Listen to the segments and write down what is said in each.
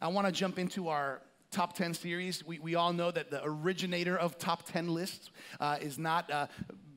I want to jump into our top 10 series. We, we all know that the originator of top 10 lists uh, is not uh,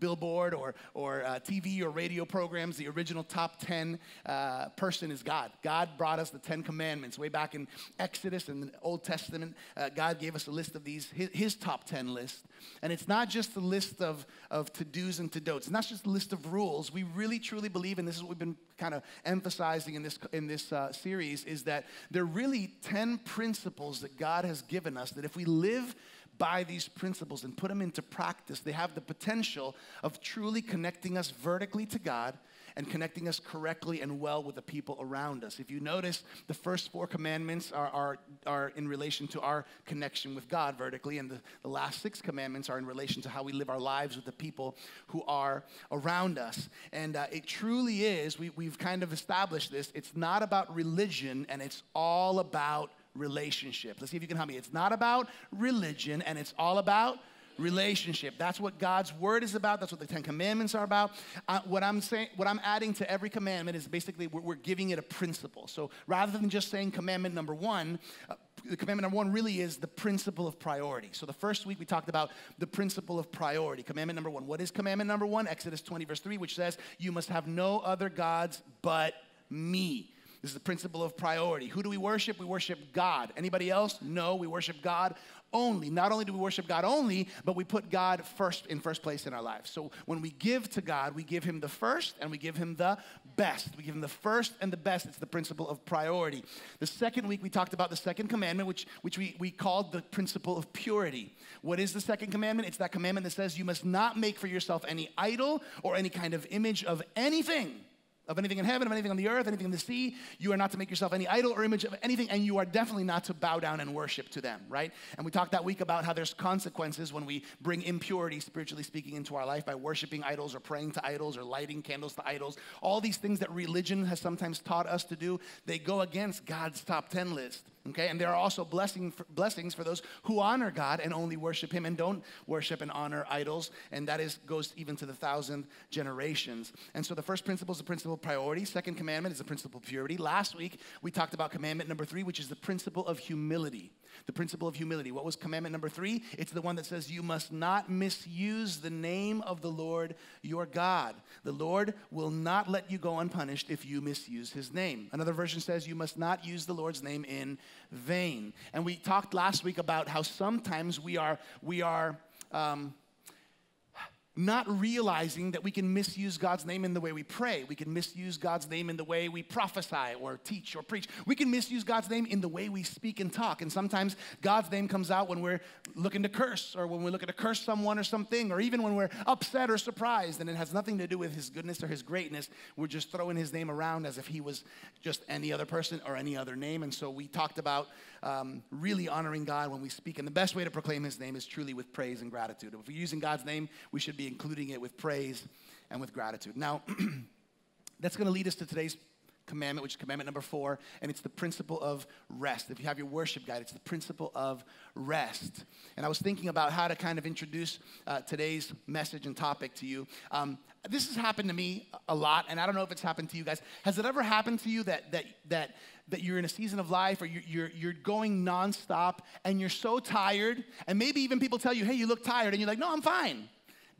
Billboard or, or uh, TV or radio programs. The original top 10 uh, person is God. God brought us the 10 commandments way back in Exodus and the Old Testament. Uh, God gave us a list of these, his, his, top 10 list. And it's not just a list of, of to do's and to don'ts, it's not just a list of rules. We really truly believe, and this is what we've been kind of emphasizing in this, in this uh, series, is that there are really 10 principles that God has given us that if we live by these principles and put them into practice, they have the potential of truly connecting us vertically to God and connecting us correctly and well with the people around us. If you notice, the first four commandments are, are, are in relation to our connection with God vertically, and the, the last six commandments are in relation to how we live our lives with the people who are around us. And uh, it truly is, we, we've kind of established this, it's not about religion and it's all about relationship. Let's see if you can help me. It's not about religion and it's all about relationship. That's what God's word is about. That's what the Ten Commandments are about. Uh, what I'm saying, what I'm adding to every commandment is basically we're, we're, giving it a principle. So rather than just saying commandment number one, uh, the commandment number one really is the principle of priority. So the first week we talked about the principle of priority. Commandment number one. What is commandment number one? Exodus 20 verse 3, which says, "You must have no other gods but me." This is the principle of priority. Who do we worship? We worship God. Anybody else? No, we worship God only. Not only do we worship God only, but we put God first in first place in our lives. So when we give to God, we give him the first and we give him the best. We give him the first and the best. It's the principle of priority. The second week we talked about the second commandment, which, which we, we called the principle of purity. What is the second commandment? It's that commandment that says you must not make for yourself any idol or any kind of image of anything of anything in heaven, of anything on the earth, anything in the sea. You are not to make yourself any idol or image of anything, and you are definitely not to bow down and worship to them, right? And we talked that week about how there's consequences when we bring impurity, spiritually speaking, into our life by worshiping idols or praying to idols or lighting candles to idols. All these things that religion has sometimes taught us to do, they go against God's top 10 list. Okay, and there are also blessing for, blessings for those who honor God and only worship Him and don't worship and honor idols, and that is goes even to the thousand generations. And so the first principle is the principle of priority. Second commandment is the principle of purity. Last week we talked about commandment number three, which is the principle of humility. The principle of humility. What was commandment number three? It's the one that says you must not misuse the name of the Lord your God. The Lord will not let you go unpunished if you misuse His name. Another version says you must not use the Lord's name in vain. And we talked last week about how sometimes we are, we are, um, not realizing that we can misuse God's name in the way we pray. We can misuse God's name in the way we prophesy or teach or preach. We can misuse God's name in the way we speak and talk. And sometimes God's name comes out when we're looking to curse or when we're looking to curse someone or something, or even when we're upset or surprised and it has nothing to do with His goodness or His greatness. We're just throwing His name around as if He was just any other person or any other name. And so we talked about um, really honoring God when we speak. And the best way to proclaim His name is truly with praise and gratitude. If we're using God's name, we should be including it with praise and with gratitude. Now, that's going to lead us to today's commandment, which is commandment number four, and it's the principle of rest. If you have your worship guide, it's the principle of rest. And I was thinking about how to kind of introduce uh, today's message and topic to you. Um, this has happened to me a lot, and I don't know if it's happened to you guys. Has it ever happened to you that that that that you're in a season of life or you're, you're, you're going nonstop and you're so tired, and maybe even people tell you, hey, you look tired, and you're like, no, I'm fine.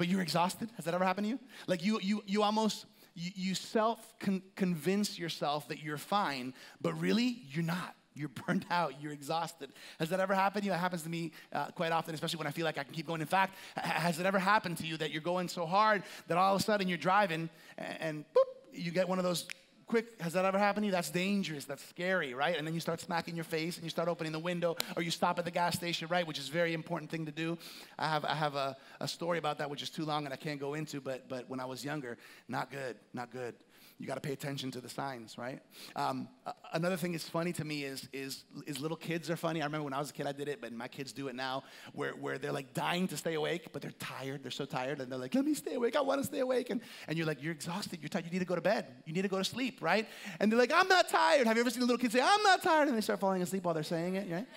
But you're exhausted. Has that ever happened to you? Like you, you, you almost, you, you self convince yourself that you're fine, but really, you're not. You're burned out. You're exhausted. Has that ever happened to you? It happens to me uh, quite often, especially when I feel like I can keep going. In fact, has it ever happened to you that you're going so hard that all of a sudden you're driving and, and boop, you get one of those quick, has that ever happened to you? That's dangerous. That's scary, right? And then you start smacking your face and you start opening the window or you stop at the gas station, right? Which is a very important thing to do. I have, I have a, a story about that, which is too long and I can't go into, but, but when I was younger, not good, not good you got to pay attention to the signs, right? Um, another thing that's funny to me is, is, is little kids are funny. I remember when I was a kid, I did it, but my kids do it now, where, where they're like dying to stay awake, but they're tired. They're so tired, and they're like, let me stay awake. I want to stay awake. And, and you're like, you're exhausted. You're tired. You need to go to bed. You need to go to sleep, right? And they're like, I'm not tired. Have you ever seen a little kid say, I'm not tired? And they start falling asleep while they're saying it, right?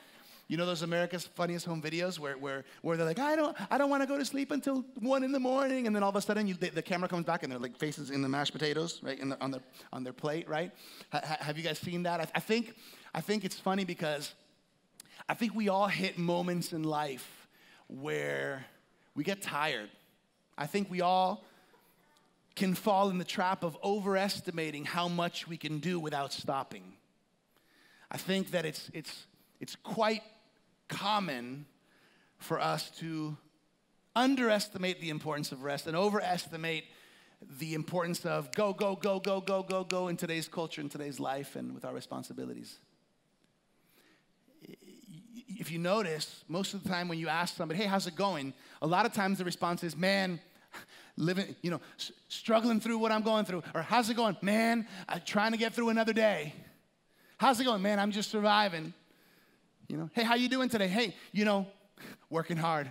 You know those America's Funniest Home Videos where, where, where they're like, I don't, I don't want to go to sleep until one in the morning, and then all of a sudden you, the, the, camera comes back and they're like faces in the mashed potatoes, right, the, on, the, on their plate, right? Ha, have you guys seen that? I, I, think, I think it's funny because I think we all hit moments in life where we get tired. I think we all can fall in the trap of overestimating how much we can do without stopping. I think that it's, it's, it's quite common for us to underestimate the importance of rest and overestimate the importance of go, go, go, go, go, go, go in today's culture, in today's life, and with our responsibilities. If you notice, most of the time when you ask somebody, hey, how's it going? A lot of times the response is, man, living, you know, struggling through what I'm going through. Or how's it going? Man, I'm trying to get through another day. How's it going? Man, I'm just surviving. You know, hey, how you doing today? Hey, you know, working hard.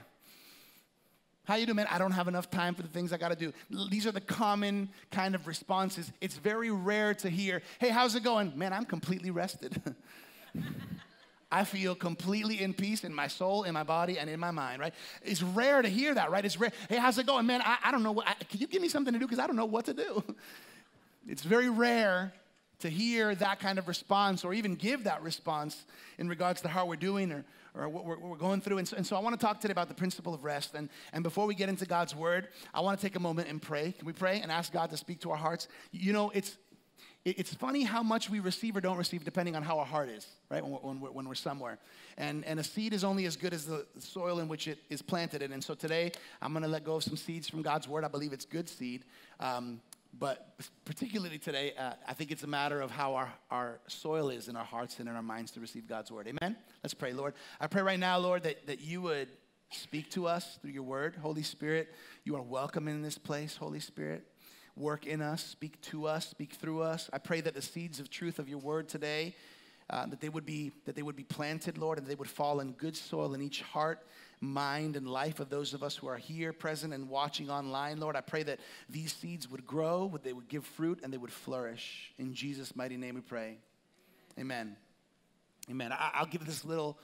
How you doing, man? I don't have enough time for the things I got to do. These are the common kind of responses. It's very rare to hear, "Hey, how's it going?" Man, I'm completely rested. I feel completely in peace in my soul, in my body, and in my mind, right? It's rare to hear that, right? It's rare. Hey, how's it going? Man, I, I don't know. What, I, can you give me something to do? Because I don't know what to do. It's very rare to hear that kind of response or even give that response in regards to how we're doing or, or what we're, what we're going through. And so, and so I want to talk today about the principle of rest. And, and before we get into God's word, I want to take a moment and pray. Can we pray and ask God to speak to our hearts? You know, it's, it's funny how much we receive or don't receive depending on how our heart is, right? When we're, when we're, when we're, somewhere. And, and a seed is only as good as the soil in which it is planted in. And so today, I'm going to let go of some seeds from God's word. I believe it's good seed. Um, but particularly today, uh, I think it's a matter of how our, our soil is in our hearts and in our minds to receive God's word. Amen? Let's pray, Lord. I pray right now, Lord, that, that you would speak to us through your word. Holy Spirit, you are welcome in this place, Holy Spirit. Work in us, speak to us, speak through us. I pray that the seeds of truth of your word today, uh, that they would be that they would be planted, Lord, and they would fall in good soil in each heart mind and life of those of us who are here present and watching online. Lord, I pray that these seeds would grow, that they would give fruit, and they would flourish. In Jesus' mighty name we pray. Amen. Amen. I, will give this little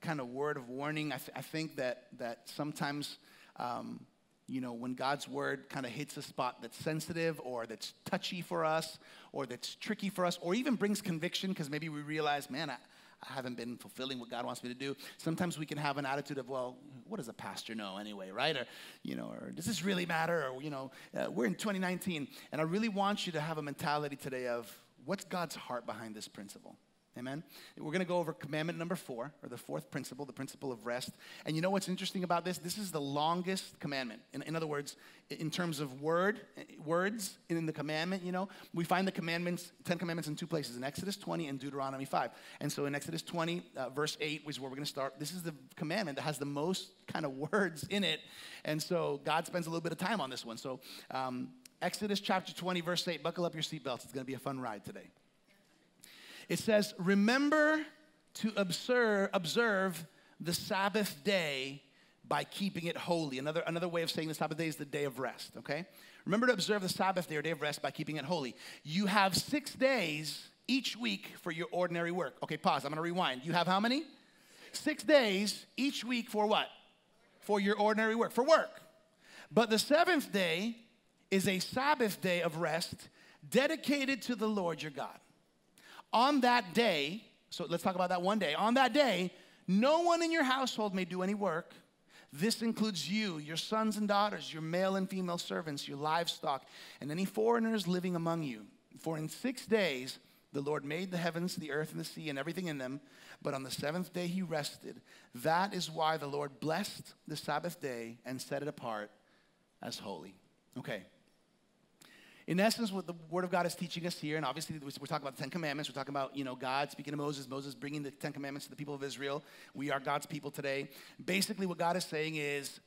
kind of word of warning. I, th- I think that, that sometimes, um, you know, when God's word kind of hits a spot that's sensitive or that's touchy for us or that's tricky for us or even brings conviction because maybe we realize, man, I, I haven't been fulfilling what God wants me to do. Sometimes we can have an attitude of, well, what does a pastor know anyway, right? Or, you know, or does this really matter? Or, you know, uh, we're in 2019, and I really want you to have a mentality today of what's God's heart behind this principle? Amen. We're going to go over commandment number four, or the fourth principle, the principle of rest. And you know what's interesting about this? This is the longest commandment. In, in other words, in terms of word, words in the commandment, you know, we find the commandments, Ten Commandments in two places, in Exodus 20 and Deuteronomy 5. And so in Exodus 20, uh, verse 8, which is where we're going to start, this is the commandment that has the most kind of words in it. And so God spends a little bit of time on this one. So um, Exodus chapter 20, verse 8, buckle up your seatbelts. It's going to be a fun ride today. It says, Remember to observe, observe the Sabbath day by keeping it holy. Another, another way of saying the Sabbath day is the day of rest, okay? Remember to observe the Sabbath day or day of rest by keeping it holy. You have six days each week for your ordinary work. Okay, pause. I'm gonna rewind. You have how many? Six days each week for what? For your ordinary work, for work. But the seventh day is a Sabbath day of rest dedicated to the Lord your God. On that day, so let's talk about that one day. On that day, no one in your household may do any work. This includes you, your sons and daughters, your male and female servants, your livestock, and any foreigners living among you. For in six days the Lord made the heavens, the earth, and the sea, and everything in them. But on the seventh day he rested. That is why the Lord blessed the Sabbath day and set it apart as holy. Okay, in essence, what the Word of God is teaching us here, and obviously we're talking about the Ten Commandments. We're talking about, you know, God speaking to Moses, Moses bringing the Ten Commandments to the people of Israel. We are God's people today. Basically, what God is saying is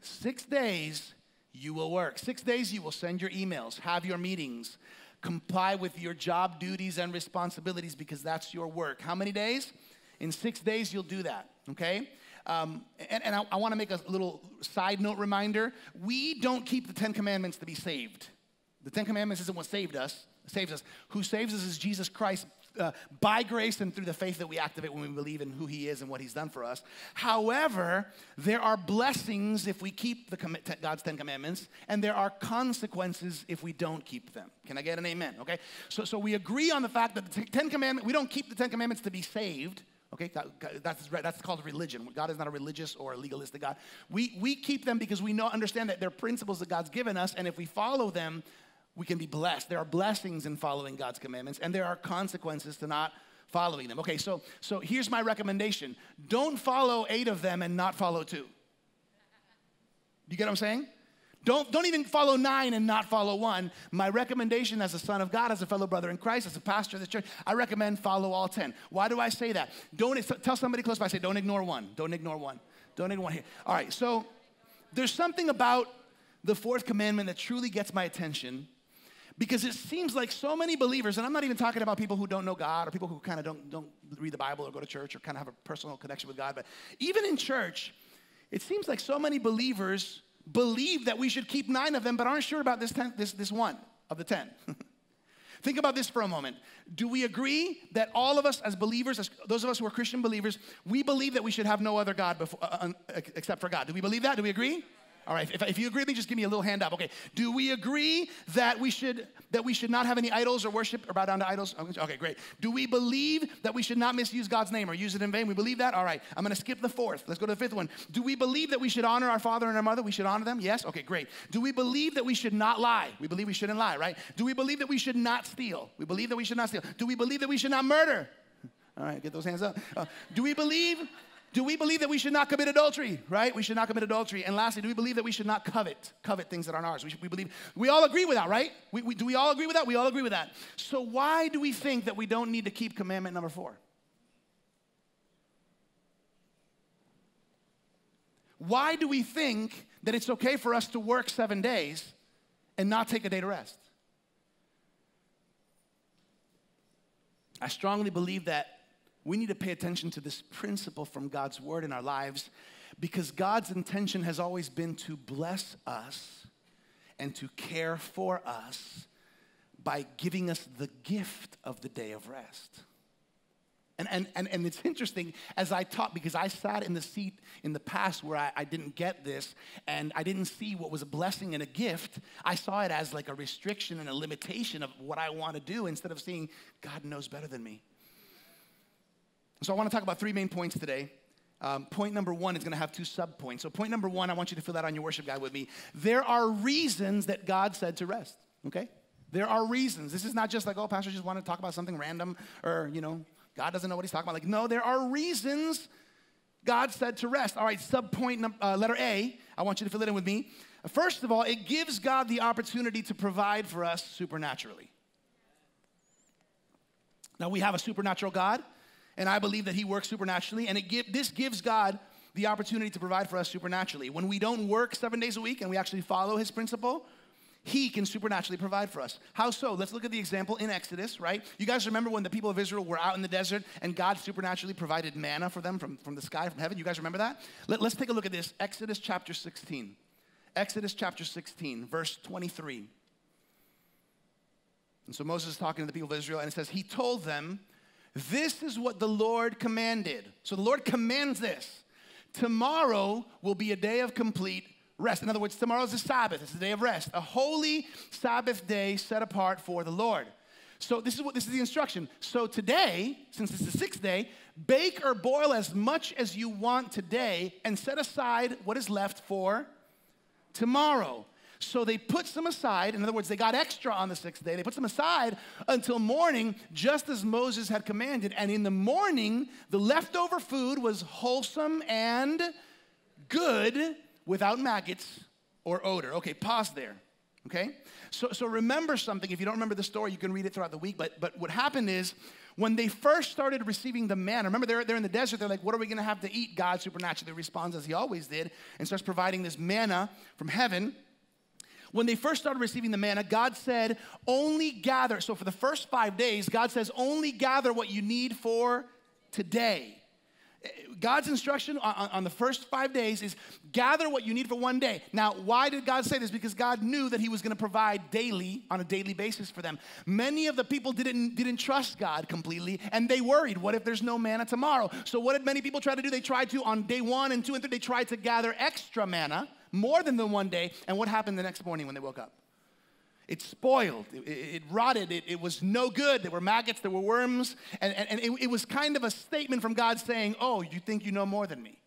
six days you will work. Six days you will send your emails, have your meetings, comply with your job duties and responsibilities because that's your work. How many days? In six days, you'll do that, okay? Um, and, and I, I want to make a little side note reminder. We don't keep the Ten Commandments to be saved. The Ten Commandments isn't what saved us, saves us. Who saves us is Jesus Christ uh, by grace and through the faith that we activate when we believe in who He is and what He's done for us. However, there are blessings if we keep the com- God's Ten Commandments, and there are consequences if we don't keep them. Can I get an amen? Okay, so so we agree on the fact that the Ten Commandments we don't keep the Ten Commandments to be saved. Okay, that's, that's called religion. God is not a religious or a legalistic God. We, we keep them because we know, understand that they're principles that God's given us, and if we follow them, we can be blessed. There are blessings in following God's commandments, and there are consequences to not following them. Okay, so, so here's my recommendation don't follow eight of them and not follow two. You get what I'm saying? Don't, don't even follow nine and not follow one. My recommendation as a son of God, as a fellow brother in Christ, as a pastor of the church, I recommend follow all 10. Why do I say that? Don't tell somebody close by, say, don't ignore one. Don't ignore one. Don't ignore one here. All right, so there's something about the fourth commandment that truly gets my attention because it seems like so many believers, and I'm not even talking about people who don't know God or people who kind of don't, don't read the Bible or go to church or kind of have a personal connection with God, but even in church, it seems like so many believers believe that we should keep nine of them, but aren't sure about this, ten, this, this one of the ten. Think about this for a moment. Do we agree that all of us as believers, as those of us who are Christian believers, we believe that we should have no other God before, uh, uh, except for God? Do we believe that? Do we agree? All right, if, if you agree with me, just give me a little hand up. Okay, do we agree that we should that we should not have any idols or worship or bow down to idols? Okay, great. Do we believe that we should not misuse God's name or use it in vain? We believe that? All right, I'm gonna skip the fourth. Let's go to the fifth one. Do we believe that we should honor our father and our mother? We should honor them? Yes? Okay, great. Do we believe that we should not lie? We believe we shouldn't lie, right? Do we believe that we should not steal? We believe that we should not steal. Do we believe that we should not murder? All right, get those hands up. Uh, do we believe do we believe that we should not commit adultery, right? We should not commit adultery. And lastly, do we believe that we should not covet, covet things that aren't ours? We, should, we believe, we all agree with that, right? We, we, do we all agree with that? We all agree with that. So why do we think that we don't need to keep commandment number four? Why do we think that it's okay for us to work seven days and not take a day to rest? I strongly believe that we need to pay attention to this principle from God's word in our lives because God's intention has always been to bless us and to care for us by giving us the gift of the day of rest. And, and, and, and it's interesting as I taught, because I sat in the seat in the past where I, I didn't get this and I didn't see what was a blessing and a gift. I saw it as like a restriction and a limitation of what I want to do instead of seeing God knows better than me. So I want to talk about three main points today. Um, point number one is going to have two sub points. So, point number one, I want you to fill that on your worship guide with me. There are reasons that God said to rest, okay? There are reasons. This is not just like, oh, Pastor just want to talk about something random or, you know, God doesn't know what he's talking about. Like, no, there are reasons God said to rest. All right, sub point uh, letter A, I want you to fill it in with me. First of all, it gives God the opportunity to provide for us supernaturally. Now, we have a supernatural God and I believe that He works supernaturally. And it give, this gives God the opportunity to provide for us supernaturally. When we don't work seven days a week and we actually follow His principle, He can supernaturally provide for us. How so? Let's look at the example in Exodus, right? You guys remember when the people of Israel were out in the desert and God supernaturally provided manna for them from, from the sky, from heaven? You guys remember that? Let, let's take a look at this. Exodus chapter 16. Exodus chapter 16, verse 23. And so Moses is talking to the people of Israel, and it says, He told them, this is what the Lord commanded. So the Lord commands this. Tomorrow will be a day of complete rest. In other words, tomorrow is a Sabbath, it's a day of rest, a holy Sabbath day set apart for the Lord. So this is what this is the instruction. So today, since it's the sixth day, bake or boil as much as you want today and set aside what is left for tomorrow. So they put some aside. In other words, they got extra on the sixth day. They put some aside until morning, just as Moses had commanded. And in the morning, the leftover food was wholesome and good without maggots or odor. Okay, pause there. Okay? So, so remember something. If you don't remember the story, you can read it throughout the week. But, but what happened is, when they first started receiving the manna, remember they're, they're in the desert, they're like, what are we gonna have to eat? God supernaturally responds as he always did and starts providing this manna from heaven when they first started receiving the manna, God said, only gather. So for the first five days, God says, only gather what you need for today. God's instruction on, on, the first five days is gather what you need for one day. Now, why did God say this? Because God knew that He was going to provide daily, on a daily basis for them. Many of the people didn't, didn't trust God completely, and they worried, what if there's no manna tomorrow? So, what did many people try to do? They tried to, on day one and two and three, they tried to gather extra manna, more than the one day. And what happened the next morning when they woke up? It spoiled, it, it rotted, it, it, was no good. There were maggots, there were worms, and, and, and it, was kind of a statement from God saying, Oh, you think you know more than me?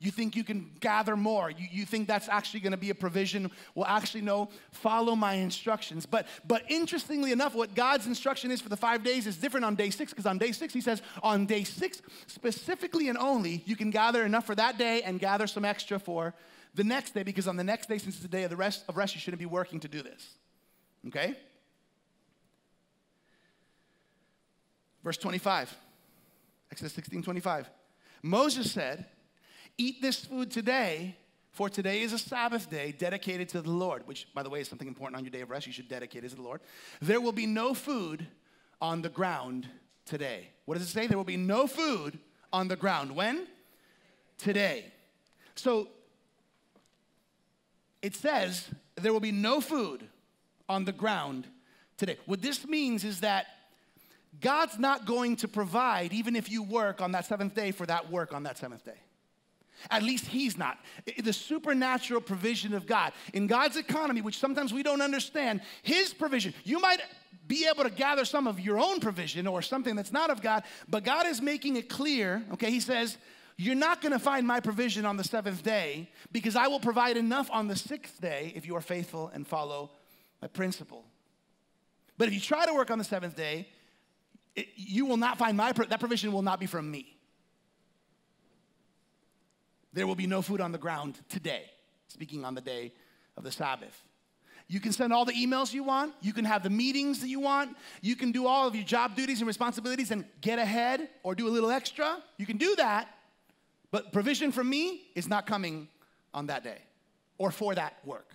You think you can gather more. You, you think that's actually going to be a provision. Well, actually, no, follow my instructions. But, but interestingly enough, what God's instruction is for the five days is different on day six, because on day six, he says, on day six, specifically and only, you can gather enough for that day and gather some extra for the next day, because on the next day, since it's the day of the rest of rest, you shouldn't be working to do this. Okay? Verse 25, Exodus 16 25. Moses said, Eat this food today, for today is a Sabbath day dedicated to the Lord, which, by the way, is something important on your day of rest. You should dedicate it to the Lord. There will be no food on the ground today. What does it say? There will be no food on the ground. When? Today. So it says there will be no food on the ground today. What this means is that God's not going to provide, even if you work on that seventh day, for that work on that seventh day. At least He's not. The supernatural provision of God. In God's economy, which sometimes we don't understand, His provision, you might be able to gather some of your own provision or something that's not of God, but God is making it clear, okay? He says, You're not gonna find my provision on the seventh day because I will provide enough on the sixth day if you are faithful and follow my principle. But if you try to work on the seventh day, it, you will not find my, that provision will not be from me. There will be no food on the ground today, speaking on the day of the Sabbath. You can send all the emails you want. You can have the meetings that you want. You can do all of your job duties and responsibilities and get ahead or do a little extra. You can do that. But provision from me is not coming on that day or for that work.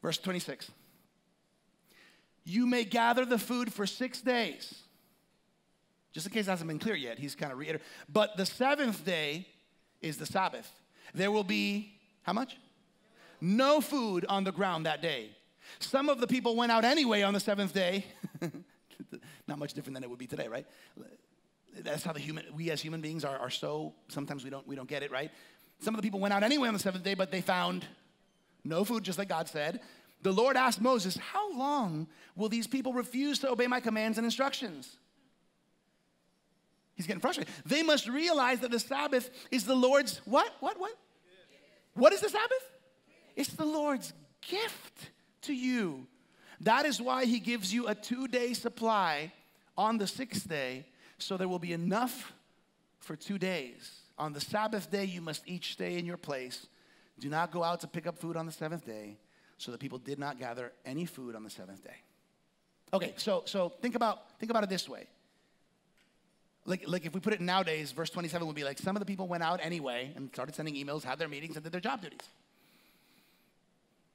Verse 26. You may gather the food for six days. Just in case it hasn't been clear yet, he's kind of reiterating. But the seventh day is the Sabbath. There will be, how much? No food on the ground that day. Some of the people went out anyway on the seventh day. Not much different than it would be today, right? That's how the human, we as human beings are, are so, sometimes we don't, we don't get it, right? Some of the people went out anyway on the seventh day, but they found no food, just like God said. The Lord asked Moses, How long will these people refuse to obey my commands and instructions? He's getting frustrated. They must realize that the Sabbath is the Lord's what? What? What? What is the Sabbath? It's the Lord's gift to you. That is why he gives you a two day supply on the sixth day, so there will be enough for two days. On the Sabbath day, you must each stay in your place. Do not go out to pick up food on the seventh day. So the people did not gather any food on the seventh day. Okay, so so think about think about it this way like, like if we put it nowadays, verse 27 would be like some of the people went out anyway and started sending emails, had their meetings, and did their job duties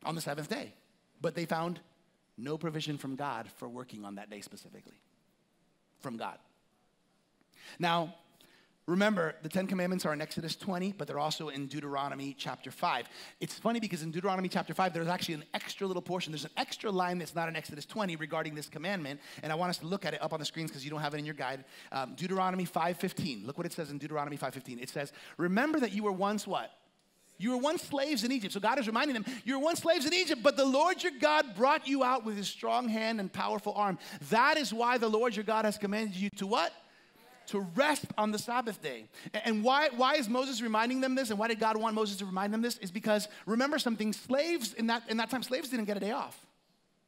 on the seventh day. But they found no provision from God for working on that day specifically. From God. Now, Remember, the Ten Commandments are in Exodus 20, but they're also in Deuteronomy chapter 5. It's funny because in Deuteronomy chapter 5, there's actually an extra little portion. There's an extra line that's not in Exodus 20 regarding this commandment, and I want us to look at it up on the screens because you don't have it in your guide. Um, Deuteronomy 5.15. Look what it says in Deuteronomy 5.15. It says, remember that you were once what? You were once slaves in Egypt. So God is reminding them, you were once slaves in Egypt, but the Lord your God brought you out with his strong hand and powerful arm. That is why the Lord your God has commanded you to what? To rest on the Sabbath day. And why, why is Moses reminding them this? And why did God want Moses to remind them this? Is because remember something, slaves in that, in that time, slaves didn't get a day off.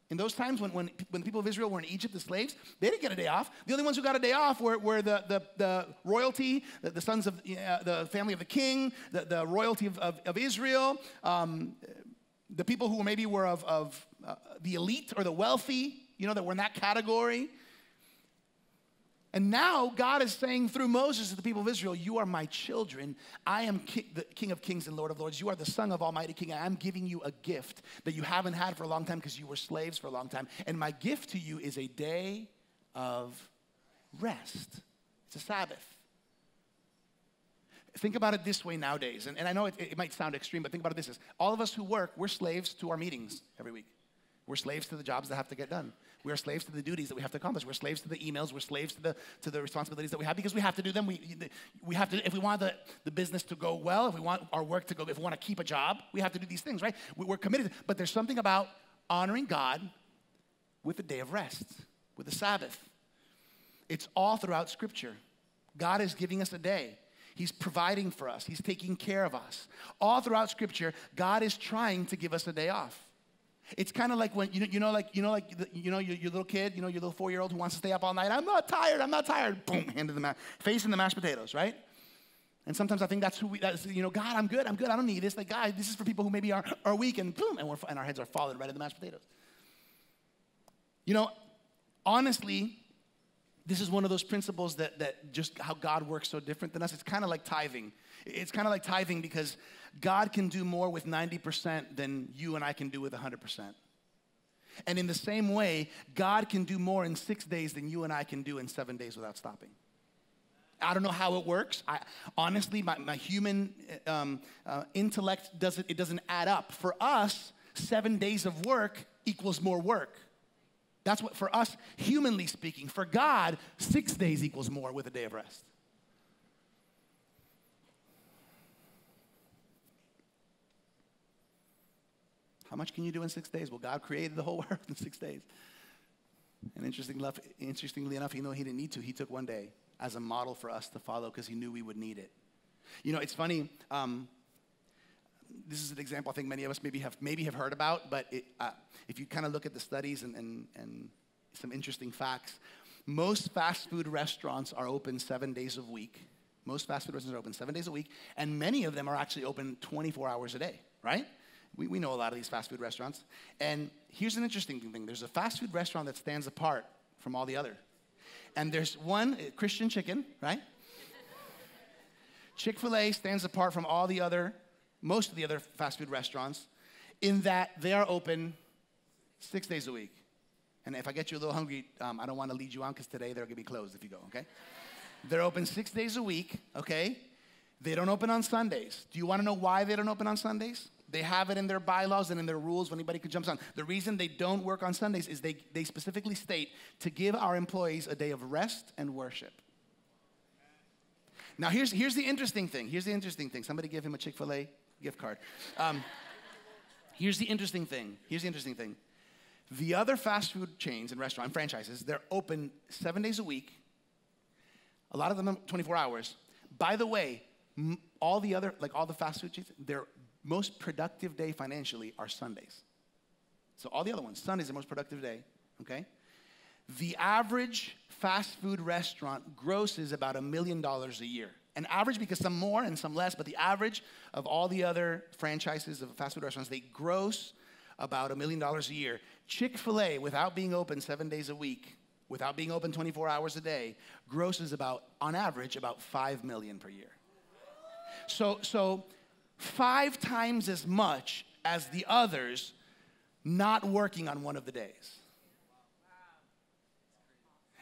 In those times when, when, when the people of Israel were in Egypt, the slaves, they didn't get a day off. The only ones who got a day off were, were the, the, the royalty, the, the sons of uh, the family of the king, the, the royalty of, of, of Israel, um, the people who maybe were of, of uh, the elite or the wealthy, you know, that were in that category. And now God is saying through Moses to the people of Israel, You are my children. I am ki- the King of kings and Lord of lords. You are the Son of Almighty King. I am giving you a gift that you haven't had for a long time because you were slaves for a long time. And my gift to you is a day of rest. It's a Sabbath. think about it this way nowadays, and, and I know it, it might sound extreme, but think about it this is all of us who work, we're slaves to our meetings every week. We're slaves to the jobs that have to get done. We are slaves to the duties that we have to accomplish. We're slaves to the emails. We're slaves to the, to the responsibilities that we have because we have to do them. We, we have to, if we want the, the business to go well, if we want our work to go, if we want to keep a job, we have to do these things, right? We're committed. But there's something about honoring God with a day of rest, with the Sabbath. It's all throughout Scripture. God is giving us a day. He's providing for us. He's taking care of us. All throughout Scripture, God is trying to give us a day off. It's kind of like when you know, you know, like you know, like you know, your, your little kid, you know, your little four-year-old who wants to stay up all night. I'm not tired. I'm not tired. Boom, hand the ma- face in the mashed potatoes, right? And sometimes I think that's who we, that's, you know, God, I'm good. I'm good. I don't need this. Like, God, this is for people who maybe are, are weak and boom, and, and our heads are falling right in the mashed potatoes. You know, honestly, this is one of those principles that, that just how God works so different than us. It's kind of like tithing. It's kind of like tithing because God can do more with 90% than you and I can do with 100%. And in the same way, God can do more in six days than you and I can do in seven days without stopping. I don't know how it works. I, honestly, my, my human um, uh, intellect doesn't, it doesn't add up. For us, seven days of work equals more work. That's what, for us, humanly speaking. For God, six days equals more with a day of rest. How much can you do in six days? Well, God created the whole world in six days. And interestingly enough, interestingly enough, even though he didn't need to, he took one day as a model for us to follow because he knew we would need it. You know, it's funny. Um, this is an example I think many of us maybe have maybe have heard about, but it, uh, if you kind of look at the studies and, and, and some interesting facts, most fast food restaurants are open seven days a week. Most fast food restaurants are open seven days a week, and many of them are actually open 24 hours a day, right? We, we know a lot of these fast food restaurants. And here's an interesting thing there's a fast food restaurant that stands apart from all the other. And there's one, uh, Christian chicken, right? Chick fil A stands apart from all the other, most of the other fast food restaurants, in that they are open six days a week. And if I get you a little hungry, um, I don't want to lead you on because today they're going to be closed if you go, okay? they're open six days a week, okay? They don't open on Sundays. Do you want to know why they don't open on Sundays? They have it in their bylaws and in their rules when anybody could jump on. The reason they don't work on Sundays is they, they specifically state to give our employees a day of rest and worship. Now, here's, here's the interesting thing. Here's the interesting thing. Somebody give him a Chick fil A gift card. Um, here's the interesting thing. Here's the interesting thing. The other fast food chains and restaurant franchises, they're open seven days a week, a lot of them 24 hours. By the way, all the other, like all the fast food chains, they're most productive day financially are Sundays. So all the other ones, Sunday's the most productive day, okay? The average fast food restaurant grosses about a million dollars a year. An average because some more and some less, but the average of all the other franchises of fast food restaurants, they gross about a million dollars a year. Chick fil A, without being open seven days a week, without being open 24 hours a day, grosses about, on average, about five million per year. So, so five times as much as the others not working on one of the days.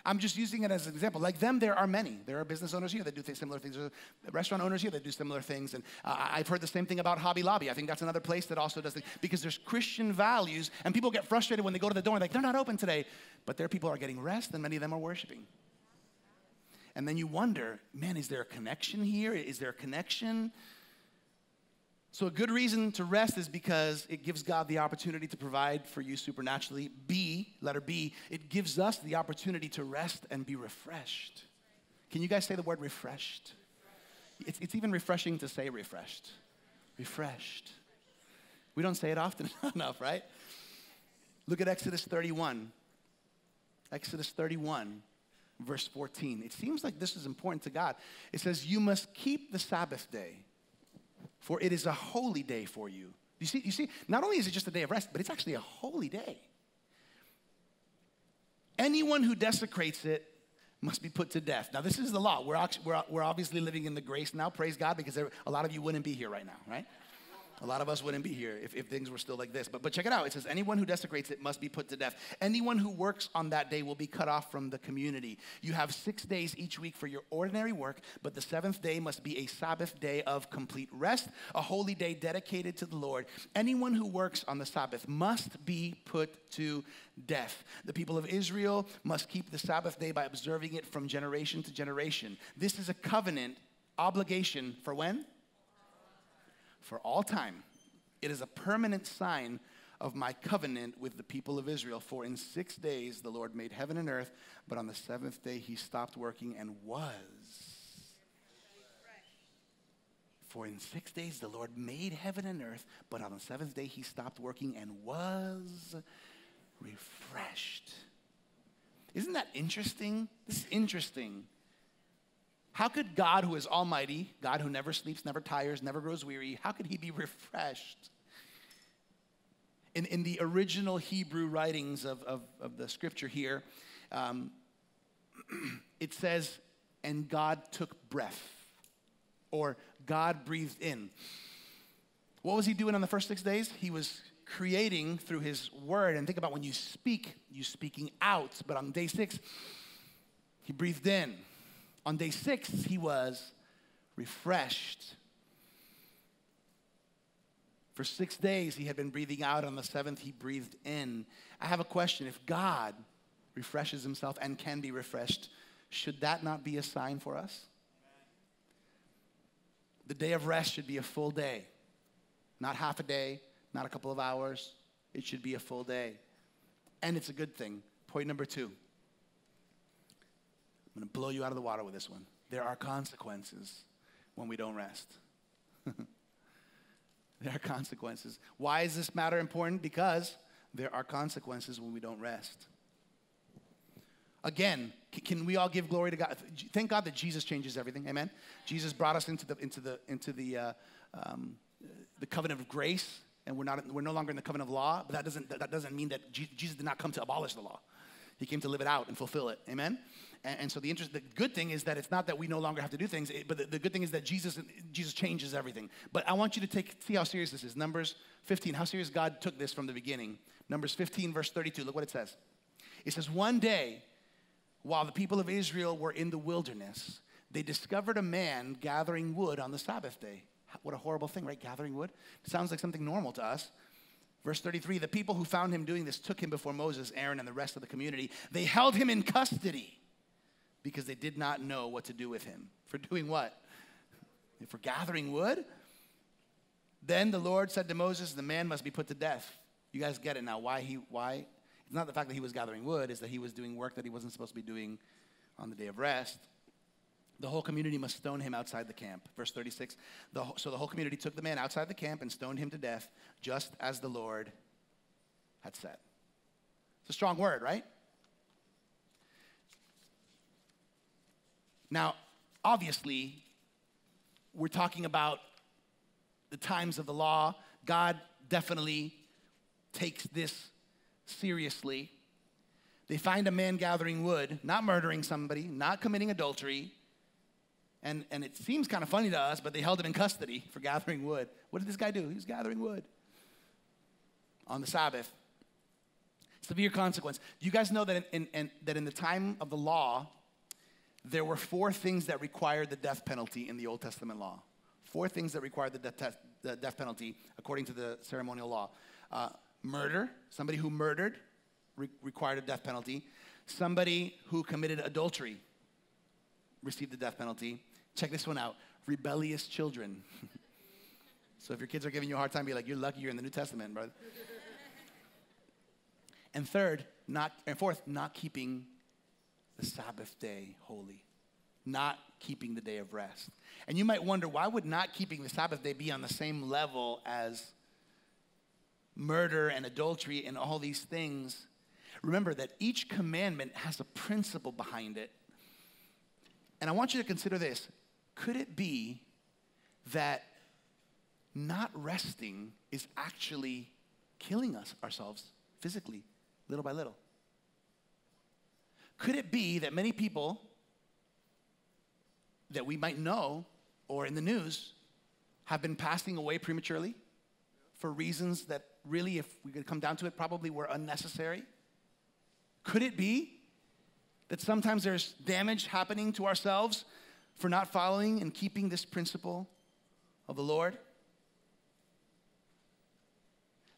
I'm just using it as an example. Like them, there are many. There are business owners here that do th- similar things. There are restaurant owners here that do similar things. And uh, I've heard the same thing about Hobby Lobby. I think that's another place that also does things because there's Christian values, and people get frustrated when they go to the door and like they're not open today. But their people are getting rest, and many of them are worshiping. And then you wonder, man, is there a connection here? Is there a connection? So, a good reason to rest is because it gives God the opportunity to provide for you supernaturally. B, letter B, it gives us the opportunity to rest and be refreshed. Can you guys say the word refreshed? It's, it's even refreshing to say refreshed. Refreshed. We don't say it often enough, right? Look at Exodus 31. Exodus 31, verse 14. It seems like this is important to God. It says, You must keep the Sabbath day for it is a holy day for you. You see, you see, not only is it just a day of rest, but it's actually a holy day. Anyone who desecrates it must be put to death. Now, this is the law. We're, we're, we're obviously living in the grace now, praise God, because there, a lot of you wouldn't be here right now, right? A lot of us wouldn't be here if, if things were still like this. But, but check it out. It says, Anyone who desecrates it must be put to death. Anyone who works on that day will be cut off from the community. You have six days each week for your ordinary work, but the seventh day must be a Sabbath day of complete rest, a holy day dedicated to the Lord. Anyone who works on the Sabbath must be put to death. The people of Israel must keep the Sabbath day by observing it from generation to generation. This is a covenant obligation for when? For all time. It is a permanent sign of my covenant with the people of Israel. For in six days the Lord made heaven and earth, but on the seventh day he stopped working and was. For in six days the Lord made heaven and earth, but on the seventh day he stopped working and was refreshed. Isn't that interesting? This is interesting. How could God, who is almighty, God who never sleeps, never tires, never grows weary, how could he be refreshed? In, in the original Hebrew writings of, of, of the scripture here, um, it says, and God took breath, or God breathed in. What was he doing on the first six days? He was creating through his word. And think about when you speak, you speaking out. But on day six, he breathed in. On day six, he was refreshed. For six days, he had been breathing out. On the seventh, he breathed in. I have a question. If God refreshes himself and can be refreshed, should that not be a sign for us? The day of rest should be a full day, not half a day, not a couple of hours. It should be a full day. And it's a good thing. Point number two I'm going to blow you out of the water with this one. There are consequences when we don't rest. there are consequences. Why is this matter important? Because there are consequences when we don't rest. Again, can we all give glory to God? Thank God that Jesus changes everything. Amen. Jesus brought us into the into the into the uh, um, the covenant of grace, and we're not we're no longer in the covenant of law. But that doesn't that doesn't mean that Jesus did not come to abolish the law. He came to live it out and fulfill it. Amen. And, and so the interest, the good thing is that it's not that we no longer have to do things, but the, the good thing is that Jesus, Jesus changes everything. But I want you to take, see how serious this is. Numbers 15, how serious God took this from the beginning. Numbers 15, verse 32, look what it says. It says, One day, while the people of Israel were in the wilderness, they discovered a man gathering wood on the Sabbath day. What a horrible thing, right? Gathering wood. It sounds like something normal to us. Verse 33 the people who found him doing this took him before Moses, Aaron, and the rest of the community. They held him in custody because they did not know what to do with him. For doing what? For gathering wood? Then the Lord said to Moses, The man must be put to death. You guys get it now. Why he why? It's not the fact that he was gathering wood, it's that he was doing work that he wasn't supposed to be doing on the day of rest. The whole community must stone him outside the camp. Verse 36. The, so the whole community took the man outside the camp and stoned him to death, just as the Lord had said. It's a strong word, right? Now, obviously, we're talking about the times of the law. God definitely takes this seriously. They find a man gathering wood, not murdering somebody, not committing adultery. And, and it seems kind of funny to us, but they held him in custody for gathering wood. What did this guy do? He was gathering wood on the Sabbath. Severe consequence. Do you guys know that in, in, in, that in the time of the law, there were four things that required the death penalty in the Old Testament law. Four things that required the death, the death penalty according to the ceremonial law uh, murder, somebody who murdered re- required a death penalty, somebody who committed adultery received the death penalty. Check this one out rebellious children. so if your kids are giving you a hard time, be like, you're lucky you're in the New Testament, brother. and third, not, and fourth, not keeping the Sabbath day holy, not keeping the day of rest. And you might wonder, why would not keeping the Sabbath day be on the same level as murder and adultery and all these things? Remember that each commandment has a principle behind it. And I want you to consider this. Could it be that not resting is actually killing us ourselves physically, little by little? Could it be that many people that we might know or in the news have been passing away prematurely for reasons that really, if we could come down to it, probably were unnecessary? Could it be that sometimes there's damage happening to ourselves for not following and keeping this principle of the Lord?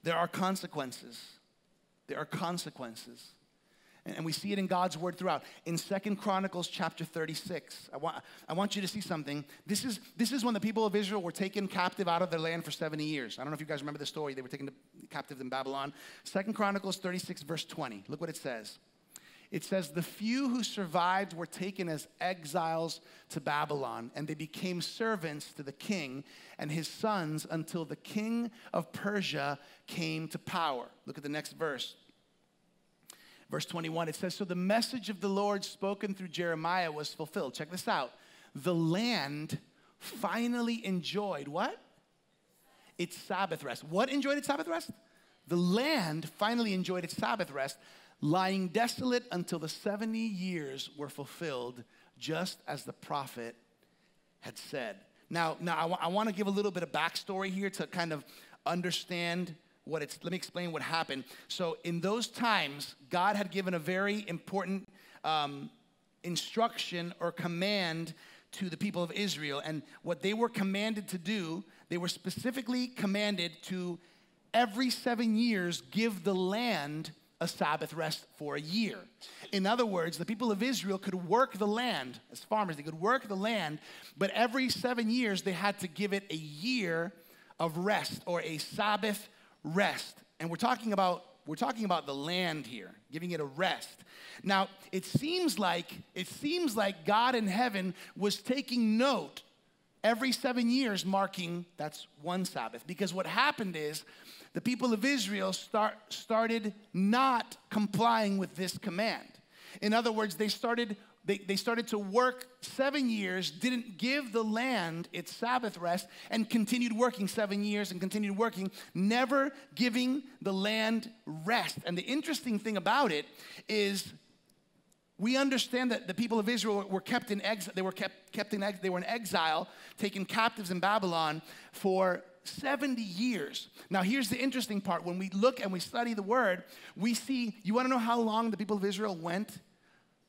There are consequences. There are consequences. And we see it in God's word throughout. In Second Chronicles chapter 36, I want, I want you to see something. This is, this is when the people of Israel were taken captive out of their land for 70 years. I don't know if you guys remember the story. They were taken captive in Babylon. Second Chronicles 36, verse 20. Look what it says. It says, The few who survived were taken as exiles to Babylon, and they became servants to the king and his sons until the king of Persia came to power. Look at the next verse. Verse 21, it says, So the message of the Lord spoken through Jeremiah was fulfilled. Check this out. The land finally enjoyed what? Its Sabbath rest. What enjoyed its Sabbath rest? The land finally enjoyed its Sabbath rest, lying desolate until the 70 years were fulfilled, just as the prophet had said. Now, now I, w- I want to give a little bit of backstory here to kind of understand what it's, let me explain what happened. So, in those times, God had given a very important um, instruction or command to the people of Israel. And what they were commanded to do, they were specifically commanded to every seven years give the land a Sabbath rest for a year. In other words, the people of Israel could work the land as farmers, they could work the land, but every seven years they had to give it a year of rest or a Sabbath rest. And we're talking about we're talking about the land here, giving it a rest. Now, it seems like it seems like God in heaven was taking note every 7 years marking that's one Sabbath because what happened is the people of Israel start, started not complying with this command. In other words, they started they, they started to work seven years, didn't give the land its Sabbath rest, and continued working seven years and continued working, never giving the land rest. And the interesting thing about it is we understand that the people of Israel were kept in exile, they were kept, kept in ex- they were in exile, taken captives in Babylon for 70 years. Now, here's the interesting part. When we look and we study the word, we see, you want to know how long the people of Israel went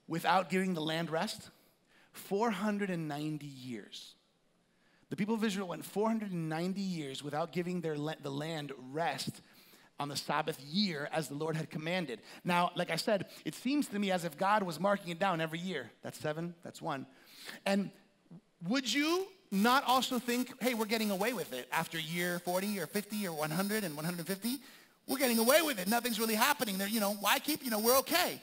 without giving the land rest? 490 years. The people of Israel went 490 years without giving their the land rest on the Sabbath year as the Lord had commanded. Now, like I said, it seems to me as if God was marking it down every year. That's seven, that's one. And would you not also think, hey, we're getting away with it after year 40 or 50 or 100 and 150? We're getting away with it. Nothing's really happening there. You know, why keep, you know, we're okay.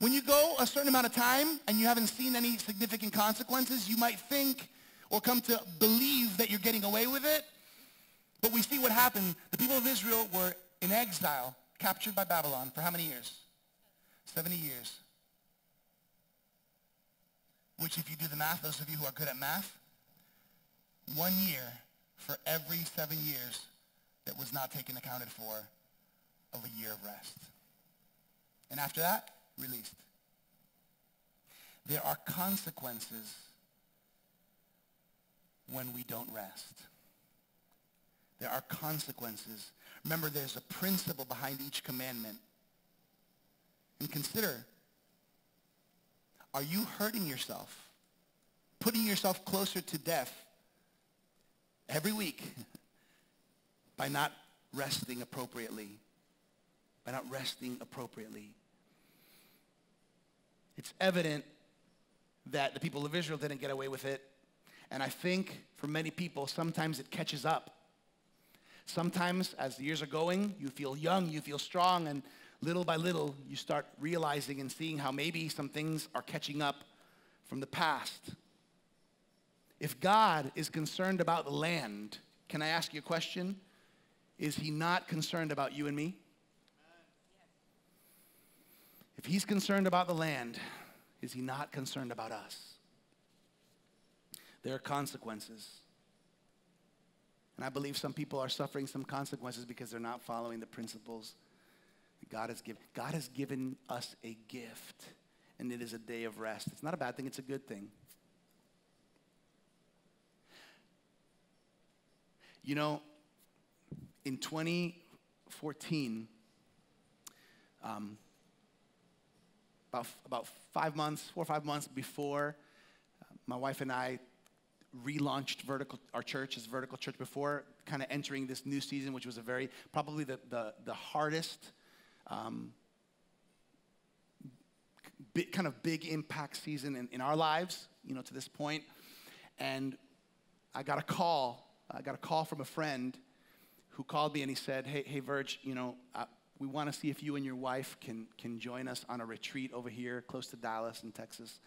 When you go a certain amount of time and you haven't seen any significant consequences, you might think or come to believe that you're getting away with it. But we see what happened. The people of Israel were in exile, captured by Babylon for how many years? 70 years. Which if you do the math, those of you who are good at math, one year for every seven years that was not taken accounted for of a year of rest. And after that, released. There are consequences when we don't rest. There are consequences. Remember, there's a principle behind each commandment. And consider, are you hurting yourself? Putting yourself closer to death every week by not resting appropriately? By not resting appropriately. It's evident that the people of Israel didn't get away with it. And I think for many people, sometimes it catches up. Sometimes, as the years are going, you feel young, you feel strong, and little by little, you start realizing and seeing how maybe some things are catching up from the past. If God is concerned about the land, can I ask you a question? Is he not concerned about you and me? If he's concerned about the land, is he not concerned about us? There are consequences. And I believe some people are suffering some consequences because they're not following the principles that God has given. God has given us a gift, and it is a day of rest. It's not a bad thing, it's a good thing. You know, in 2014, um, about, about five months, four or five months before uh, my wife and I relaunched vertical, our church as vertical church before kind of entering this new season, which was a very, probably the, the, the hardest, um, big, kind of big impact season in, in our lives, you know, to this point. And I got a call, I got a call from a friend who called me and he said, hey, hey Verge, you know, uh, we want to see if you and your wife can, can join us on a retreat over here close to Dallas in Texas.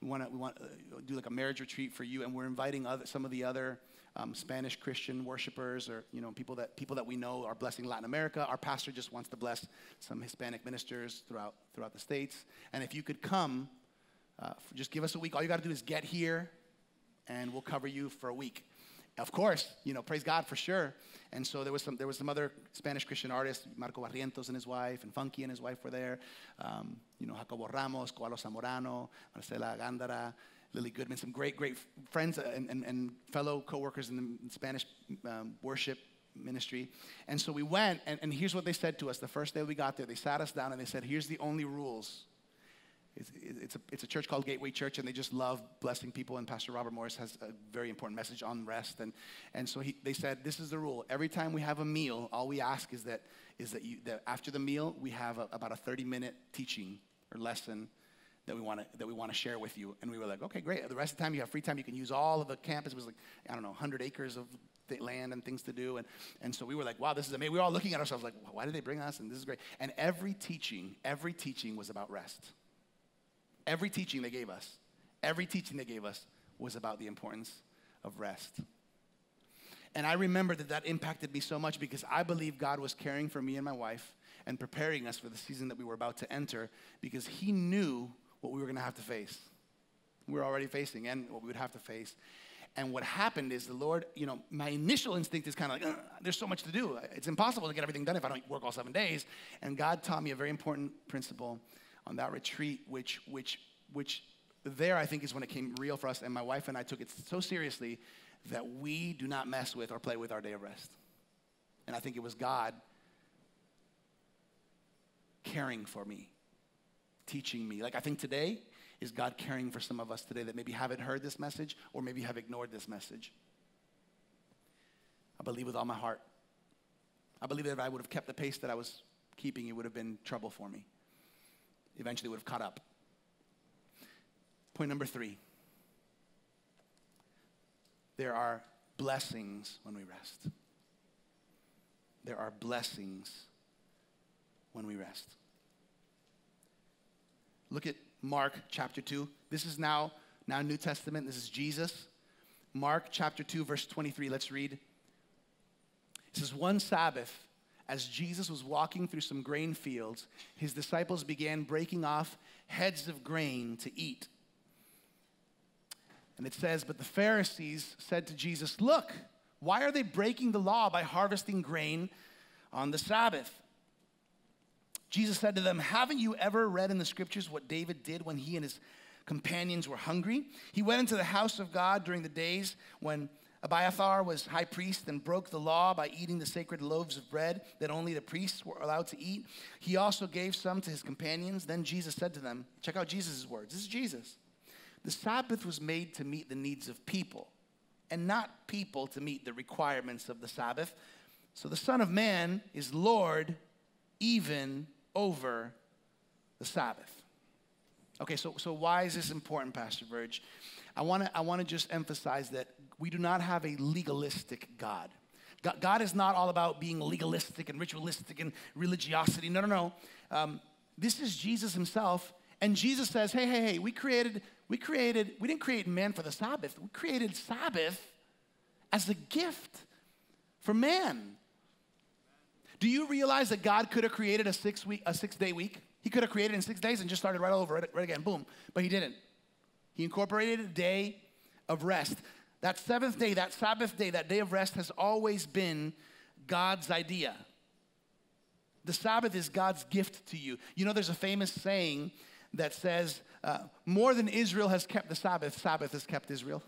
We want to we want uh, do like a marriage retreat for you, and we're inviting other, some of the other um, Spanish Christian worshipers or you know people that people that we know are blessing Latin America. Our pastor just wants to bless some Hispanic ministers throughout throughout the states. And if you could come, uh, just give us a week. All you got to do is get here, and we'll cover you for a week. Of course, you know, praise God for sure. And so there was some, there was some other Spanish Christian artists, Marco Barrientos and his wife, and Funky and his wife were there. Um, you know, Jacobo Ramos, Coalo Zamorano, Marcela Gándara, Lily Goodman, some great, great friends and, and, and fellow co-workers in the Spanish um, worship ministry. And so we went, and, and here's what they said to us. The first day we got there, they sat us down and they said, here's the only rules it's, it's, a, it's a church called Gateway Church, and they just love blessing people. And Pastor Robert Morris has a very important message on rest. And, and so he, they said, This is the rule. Every time we have a meal, all we ask is that, is that, you, that after the meal, we have a, about a 30 minute teaching or lesson that we want to share with you. And we were like, okay, great. The rest of the time you have free time, you can use all of the campus. It was like I don't know, 100 acres of land and things to do. And and so we were like, wow, this is amazing. We were all looking at ourselves like, why did they bring us? And this is great. And every teaching, every teaching was about rest. Every teaching they gave us, every teaching they gave us was about the importance of rest. And I remember that that impacted me so much because I believe God was caring for me and my wife and preparing us for the season that we were about to enter because He knew what we were going to have to face. We were already facing and what we would have to face. And what happened is the Lord, you know, my initial instinct is kind of like, there's so much to do. It's impossible to get everything done if I don't work all seven days. And God taught me a very important principle on that retreat, which, which, which there I think is when it came real for us. And my wife and I took it so seriously that we do not mess with or play with our day of rest. And I think it was God caring for me, teaching me. Like I think today is God caring for some of us today that maybe haven't heard this message or maybe have ignored this message. I believe with all my heart. I believe that if I would have kept the pace that I was keeping, it would have been trouble for me eventually would have caught up. Point number three there are blessings when we rest. There are blessings when we rest. Look at Mark chapter 2. This is now, now New Testament. This is Jesus. Mark chapter 2, verse 23. Let's read. It says, One Sabbath, as Jesus was walking through some grain fields, his disciples began breaking off heads of grain to eat. And it says, But the Pharisees said to Jesus, Look, why are they breaking the law by harvesting grain on the Sabbath? Jesus said to them, Haven't you ever read in the scriptures what David did when he and his companions were hungry? He went into the house of God during the days when Abiathar was high priest and broke the law by eating the sacred loaves of bread that only the priests were allowed to eat. He also gave some to his companions. Then Jesus said to them, Check out Jesus' words. This is Jesus. The Sabbath was made to meet the needs of people, and not people to meet the requirements of the Sabbath. So the Son of Man is Lord even over the Sabbath. Okay, so, so why is this important, Pastor Verge? I wanna, I wanna just emphasize that we do not have a legalistic God. God is not all about being legalistic and ritualistic and religiosity. No, no, no. Um, this is Jesus himself. And Jesus says, hey, hey, hey, we created, we created, we didn't create man for the Sabbath. We created Sabbath as a gift for man. Do you realize that God could have created a six week, a six day week? He could have created in six days and just started right over, right, right again, boom. But he didn't. He incorporated a day of rest. That seventh day, that Sabbath day, that day of rest has always been God's idea. The Sabbath is God's gift to you. You know, there's a famous saying that says, uh, More than Israel has kept the Sabbath, Sabbath has kept Israel.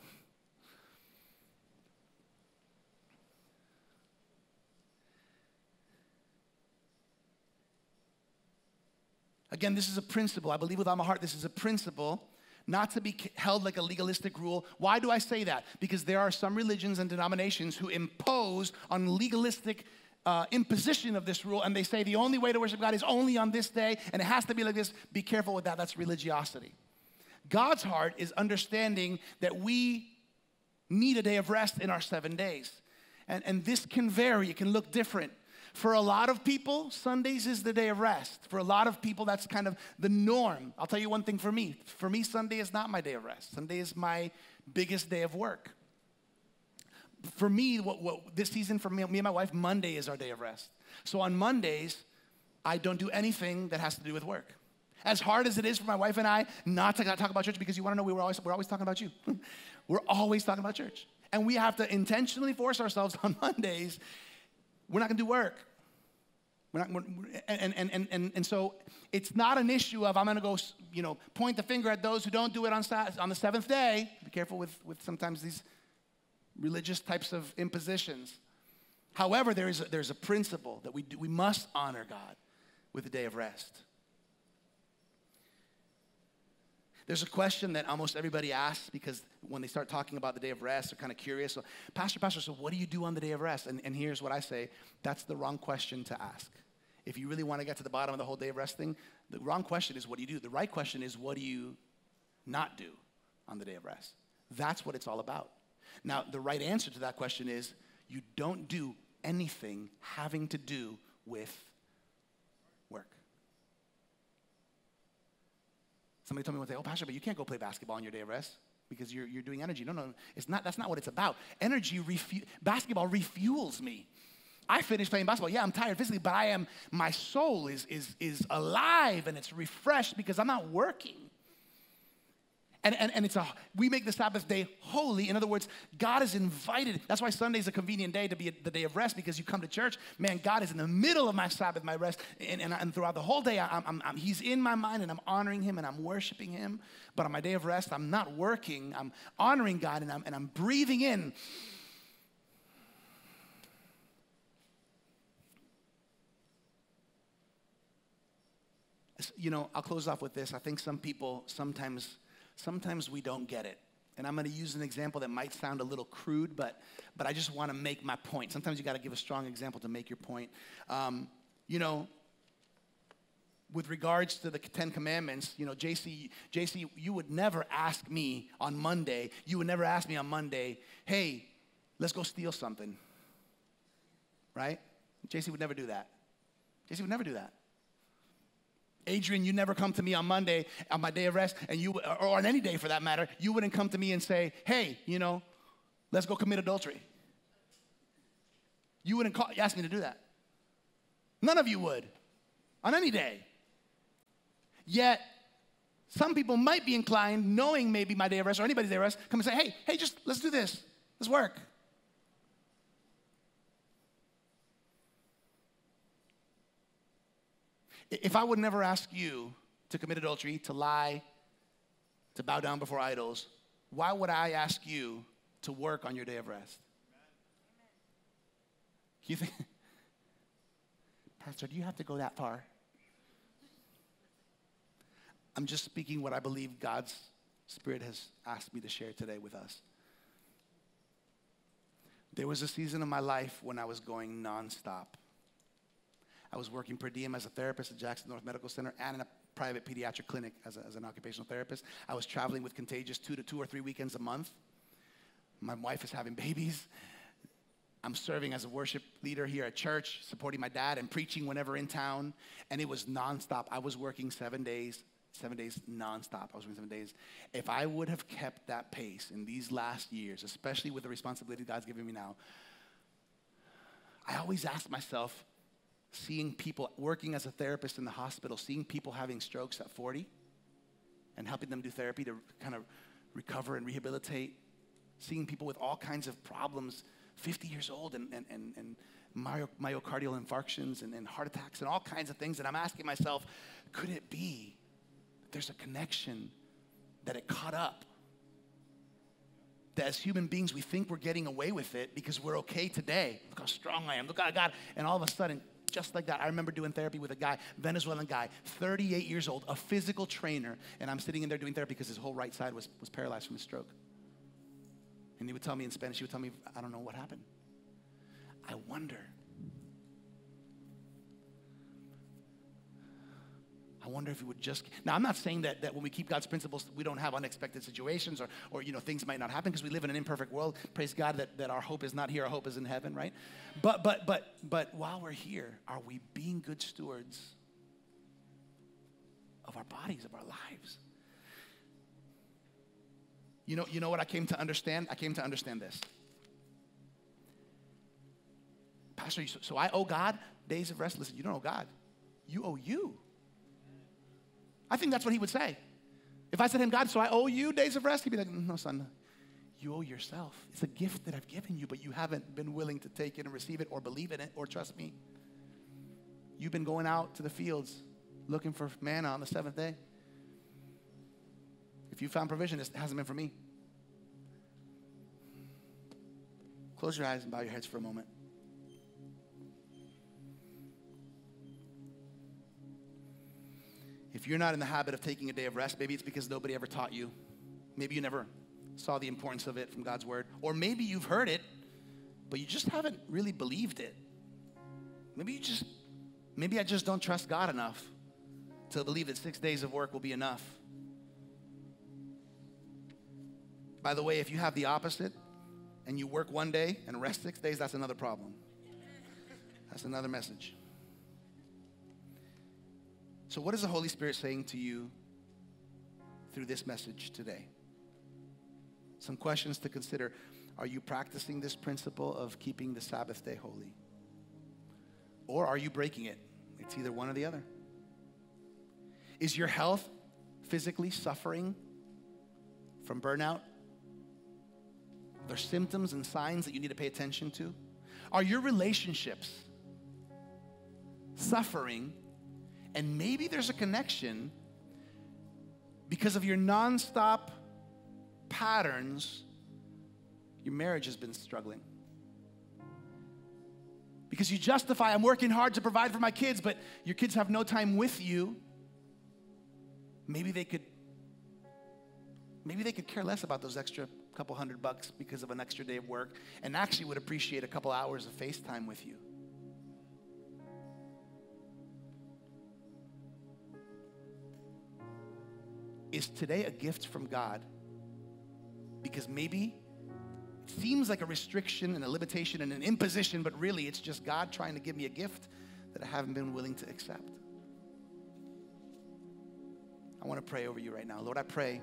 Again, this is a principle. I believe with all my heart, this is a principle not to be held like a legalistic rule. Why do I say that? Because there are some religions and denominations who impose on legalistic uh, imposition of this rule, and they say the only way to worship God is only on this day, and it has to be like this. Be careful with that. That's religiosity. God's heart is understanding that we need a day of rest in our seven days. And, and this can vary, it can look different. For a lot of people, Sundays is the day of rest. For a lot of people, that's kind of the norm. I'll tell you one thing for me. For me, Sunday is not my day of rest. Sunday is my biggest day of work. For me, what, what this season for me, me and my wife, Monday is our day of rest. So on Mondays, I don't do anything that has to do with work. As hard as it is for my wife and I not to talk about church, because you want to know we were always, we're always talking about you. we're always talking about church. And we have to intentionally force ourselves on Mondays. We're not going to do work. We're not, we're, and, and, and, and, and so it's not an issue of I'm going to go, you know, point the finger at those who don't do it on, on the seventh day. Be careful with, with sometimes these religious types of impositions. However, there is a, there's a principle that we, do, we must honor God with a day of rest. There's a question that almost everybody asks because when they start talking about the day of rest, they're kind of curious. So, Pastor, Pastor, so what do you do on the day of rest? And, and here's what I say that's the wrong question to ask. If you really want to get to the bottom of the whole day of resting, the wrong question is what do you do? The right question is what do you not do on the day of rest? That's what it's all about. Now, the right answer to that question is you don't do anything having to do with Somebody told me one day, oh, Pastor, but you can't go play basketball on your day of rest because you're, you're doing energy. No, no, it's not, that's not what it's about. Energy, refu- basketball refuels me. I finished playing basketball. Yeah, I'm tired physically, but I am, my soul is, is, is alive and it's refreshed because I'm not working. And, and, and it's a, we make the Sabbath day holy. In other words, God is invited. That's why Sunday is a convenient day to be the day of rest because you come to church. Man, God is in the middle of my Sabbath, my rest. And, and, and throughout the whole day, I'm, I'm, I'm, He's in my mind and I'm honoring Him and I'm worshiping Him. But on my day of rest, I'm not working. I'm honoring God and I'm, and I'm breathing in. You know, I'll close off with this. I think some people sometimes sometimes we don't get it. And I'm going to use an example that might sound a little crude, but, but I just want to make my point. Sometimes you got to give a strong example to make your point. Um, you know, with regards to the Ten Commandments, you know, JC, JC, you would never ask me on Monday, you would never ask me on Monday, hey, let's go steal something. Right? JC would never do that. JC would never do that. Adrian, you never come to me on Monday on my day of rest, and you, or on any day for that matter, you wouldn't come to me and say, hey, you know, let's go commit adultery. You wouldn't call, ask me to do that. None of you would on any day. Yet, some people might be inclined, knowing maybe my day of rest or anybody's day of rest, come and say, hey, hey, just let's do this. Let's work. If I would never ask you to commit adultery, to lie, to bow down before idols, why would I ask you to work on your day of rest? You think, Pastor, do you have to go that far? I'm just speaking what I believe God's Spirit has asked me to share today with us. There was a season of my life when I was going nonstop. I was working per diem as a therapist at Jackson North Medical Center and in a private pediatric clinic as, a, as an occupational therapist. I was traveling with Contagious two to two or three weekends a month. My wife is having babies. I'm serving as a worship leader here at church, supporting my dad and preaching whenever in town. And it was nonstop. I was working seven days, seven days nonstop. I was working seven days. If I would have kept that pace in these last years, especially with the responsibility God's giving me now, I always ask myself, seeing people working as a therapist in the hospital, seeing people having strokes at 40 and helping them do therapy to kind of recover and rehabilitate, seeing people with all kinds of problems, 50 years old, and, and, and, and myocardial infarctions and, and heart attacks and all kinds of things. And I'm asking myself, could it be there's a connection that it caught up? that as human beings we think we're getting away with it because we're okay today. Look how strong I am. Look how God. And all of a sudden, just like that. I remember doing therapy with a guy, Venezuelan guy, 38 years old, a physical trainer, and I'm sitting in there doing therapy because his whole right side was, was paralyzed from a stroke. And he would tell me in Spanish, he would tell me, I don't know what happened. I wonder. I wonder if he would just. Now, I'm not saying that, that when we keep God's principles, we don't have unexpected situations or, or you know, things might not happen because we live in an imperfect world. Praise God that, that our hope is not here, our hope is in heaven, right? But, but, but, but while we're here, are we being good stewards of our bodies, of our lives? You know, you know what I came to understand? I came to understand this. Pastor, so I owe God days of rest. Listen, you don't owe God. You owe you. I think that's what he would say. If I said to him, God, so I owe you days of rest, he'd be like, no, son, you owe yourself. It's a gift that I've given you, but you haven't been willing to take it and receive it or believe in it or trust me. You've been going out to the fields looking for manna on the seventh day. If you found provision, it hasn't been for me. Close your eyes and bow your heads for a moment. If you're not in the habit of taking a day of rest, maybe it's because nobody ever taught you. Maybe you never saw the importance of it from God's word. Or maybe you've heard it, but you just haven't really believed it. Maybe you just, maybe I just don't trust God enough to believe that six days of work will be enough. By the way, if you have the opposite and you work one day and rest six days, that's another problem. That's another message. So, what is the Holy Spirit saying to you through this message today? Some questions to consider. Are you practicing this principle of keeping the Sabbath day holy? Or are you breaking it? It's either one or the other. Is your health physically suffering from burnout? Are there symptoms and signs that you need to pay attention to? Are your relationships suffering? And maybe there's a connection because of your nonstop patterns, your marriage has been struggling. Because you justify, I'm working hard to provide for my kids, but your kids have no time with you. Maybe they could maybe they could care less about those extra couple hundred bucks because of an extra day of work and actually would appreciate a couple hours of FaceTime with you. Is today a gift from God? Because maybe it seems like a restriction and a limitation and an imposition, but really it's just God trying to give me a gift that I haven't been willing to accept. I want to pray over you right now. Lord, I pray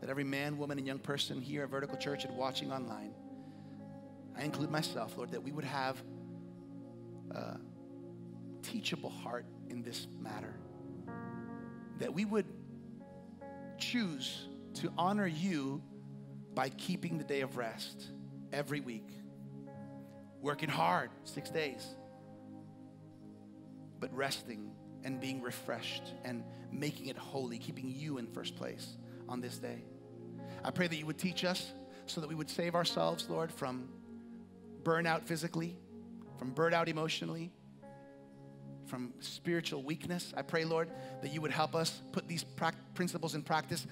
that every man, woman, and young person here at Vertical Church and watching online, I include myself, Lord, that we would have a teachable heart in this matter. That we would choose to honor you by keeping the day of rest every week, working hard six days, but resting and being refreshed and making it holy, keeping you in first place on this day. I pray that you would teach us so that we would save ourselves, Lord, from burnout physically, from burnout emotionally, from spiritual weakness. I pray, Lord, that you would help us put these pra- principles in practice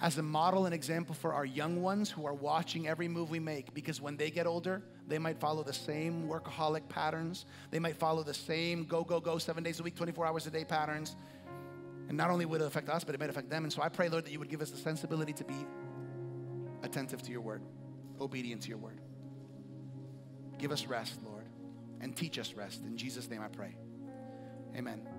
as a model and example for our young ones who are watching every move we make because when they get older, they might follow the same workaholic patterns. They might follow the same go, go, go, seven days a week, 24 hours a day patterns. And not only would it affect us, but it might affect them. And so I pray, Lord, that you would give us the sensibility to be attentive to your word, obedient to your word. Give us rest, Lord, and teach us rest. In Jesus' name I pray. Amen.